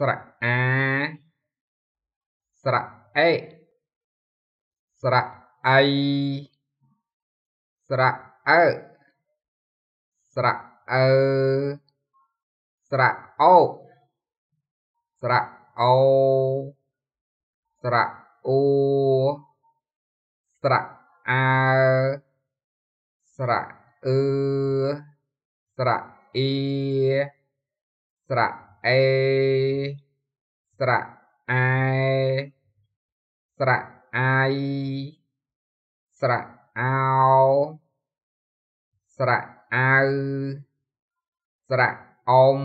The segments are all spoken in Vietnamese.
ស្រៈអាស្រៈអេស្រៈអៃស្រៈអើស្រៈអើស្រៈអូស្រៈអូស្រៈអូស្រៈអើស្រៈអឺស្រៈអ៊ីស្រៈ អេស្រៈអែស្រៈអាយស្រៈអោស្រៈអាវស្រៈអ៊ំ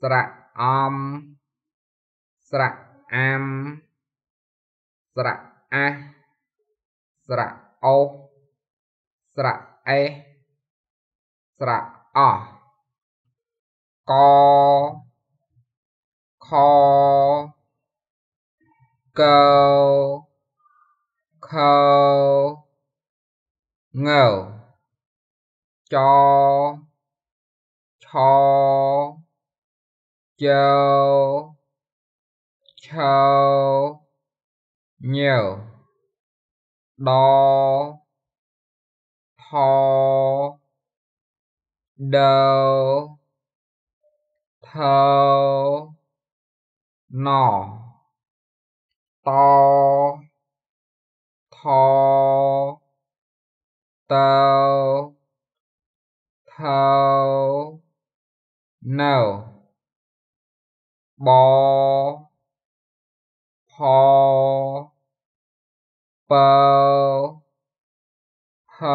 ស្រៈអំស្រៈអាំស្រៈអះស្រៈអូស្រៈអេស្រៈអោះ co kho. Cơ, khâu ngầu. Cho. Cho. Châu châu nhiều. Đo. Thò, đầu thơ nỏ to tho tơ thơ nở bo ho pơ hơ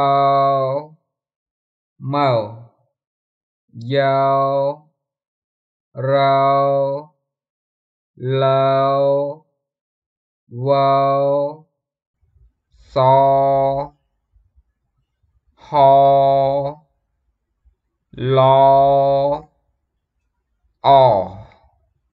mờ dâu เราเลาวาวซอฮอลอ